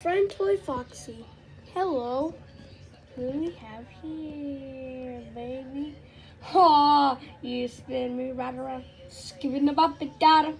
Friend Toy Foxy. Hello. Who do we have here, baby? Ha! You spin me right around, skipping about the data.